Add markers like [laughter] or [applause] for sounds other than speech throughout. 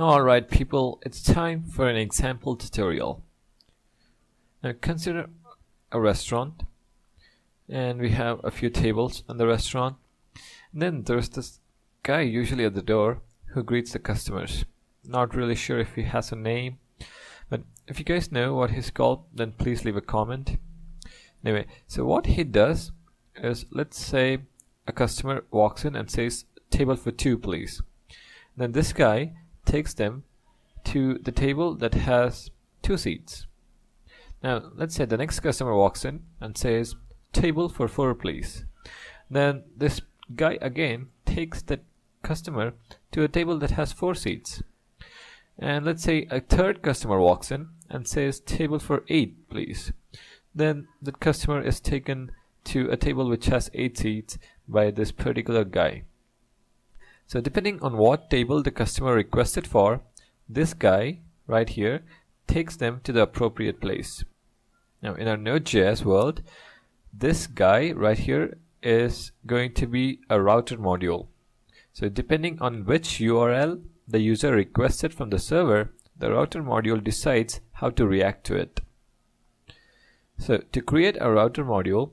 Alright people, it's time for an example tutorial. Now consider a restaurant and we have a few tables in the restaurant. And then there's this guy usually at the door who greets the customers. Not really sure if he has a name, but if you guys know what he's called, then please leave a comment. Anyway, so what he does is let's say a customer walks in and says, table for two please. Then this guy takes them to the table that has two seats. Now, let's say the next customer walks in and says, table for four please. Then this guy again takes the customer to a table that has four seats. And let's say a third customer walks in and says, table for eight please. Then the customer is taken to a table which has eight seats by this particular guy. So depending on what table the customer requested for, this guy right here takes them to the appropriate place. Now in our Node.js world, this guy right here is going to be a router module. So depending on which URL the user requested from the server, the router module decides how to react to it. So to create a router module,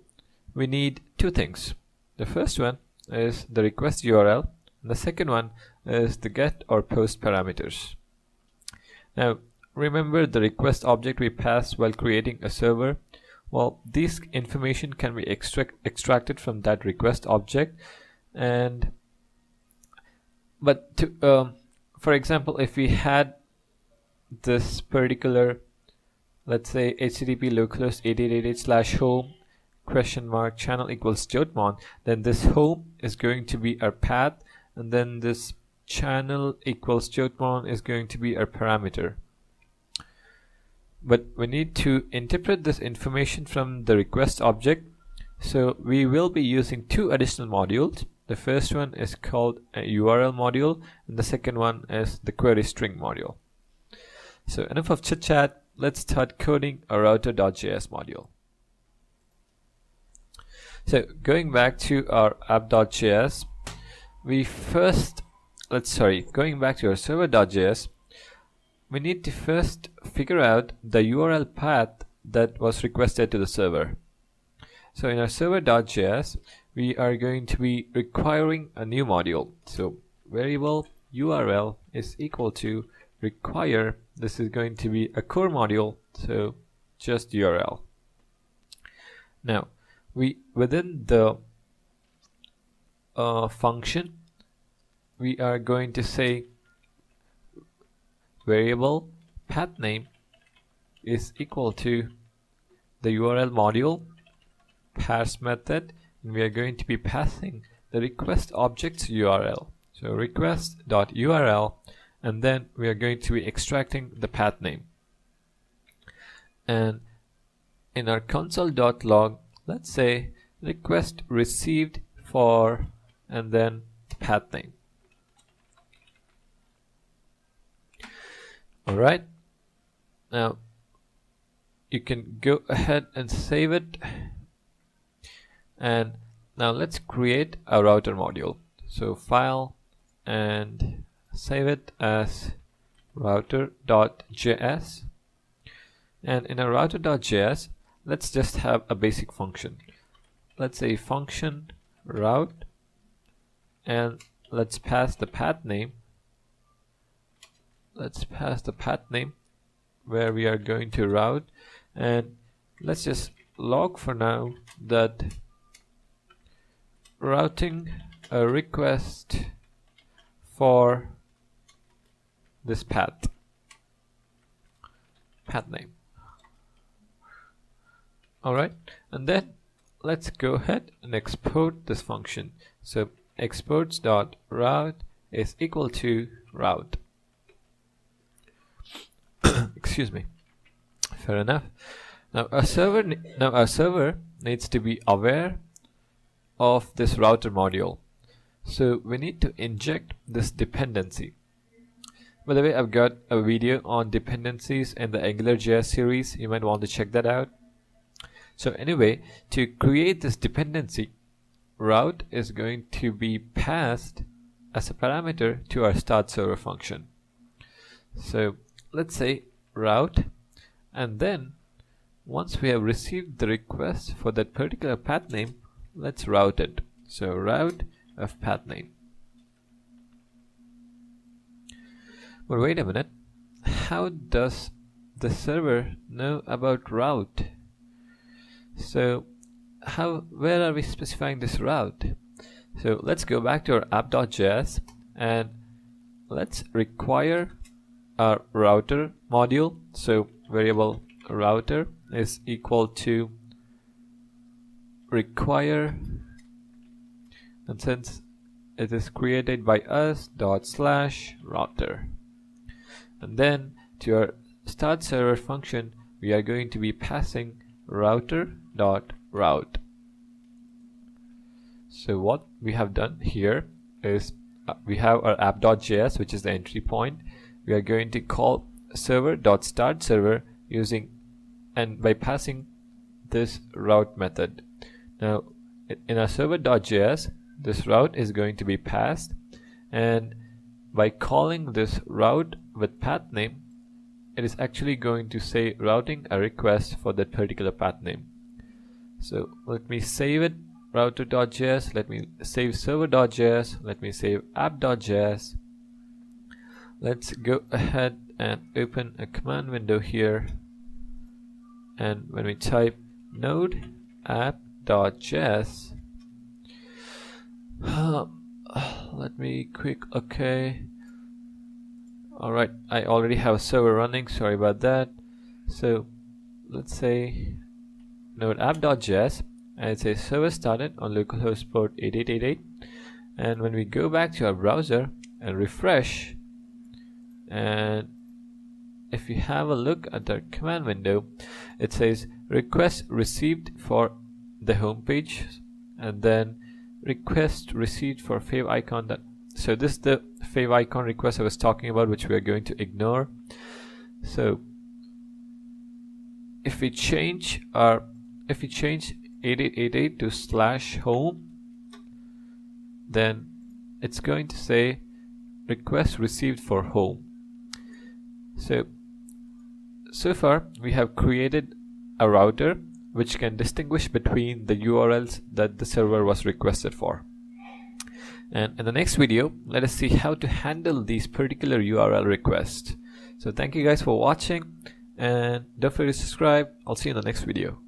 we need two things. The first one is the request URL the second one is the get or post parameters. Now, remember the request object we passed while creating a server? Well, this information can be extract extracted from that request object and but to, um, for example, if we had this particular let's say http localhost 8888 slash home question mark channel equals jotmon then this home is going to be our path and then this channel equals jotmon is going to be our parameter. But we need to interpret this information from the request object. So we will be using two additional modules. The first one is called a URL module and the second one is the query string module. So enough of chit chat let's start coding a router.js module. So going back to our app.js we first let's sorry going back to our server.js we need to first figure out the URL path that was requested to the server. So in our server.js we are going to be requiring a new module. So variable URL is equal to require this is going to be a core module so just URL now we within the uh, function we are going to say variable path name is equal to the URL module parse method and we are going to be passing the request object's URL so request.url and then we are going to be extracting the path name. And in our console.log let's say request received for and then path name Alright. Now you can go ahead and save it. And now let's create a router module. So file and save it as router.js. And in a router.js, let's just have a basic function. Let's say function route and let's pass the path name. Let's pass the path name where we are going to route. And let's just log for now that routing a request for this path. Path name. Alright and then let's go ahead and export this function. So exports dot route is equal to route. [coughs] Excuse me. Fair enough. Now a server now a server needs to be aware of this router module. So we need to inject this dependency. By the way I've got a video on dependencies in the AngularJS series. You might want to check that out. So anyway to create this dependency route is going to be passed as a parameter to our start server function. So let's say route and then once we have received the request for that particular path name let's route it. So route of path name. But wait a minute. How does the server know about route? So how where are we specifying this route? So let's go back to our app.js and let's require our router module. So variable router is equal to require and since it is created by us dot slash router. And then to our start server function we are going to be passing router dot route. So what we have done here is uh, we have our app.js which is the entry point. We are going to call server.start server using and by passing this route method. Now in our server.js this route is going to be passed. And by calling this route with path name it is actually going to say routing a request for that particular path name so let me save it router.js let me save server.js let me save app.js let's go ahead and open a command window here. And when we type node app.js uh, let me quick okay alright I already have a server running sorry about that. So let's say node app.js and it says server started on localhost port 8888 and when we go back to our browser and refresh and if you have a look at the command window it says request received for the home page and then request received for favicon that so this is the favicon request I was talking about which we are going to ignore. So if we change our if we change 8888 to slash home then it's going to say request received for home. So so far we have created a router which can distinguish between the URLs that the server was requested for. And in the next video let us see how to handle these particular URL requests. So thank you guys for watching and don't forget to subscribe. I'll see you in the next video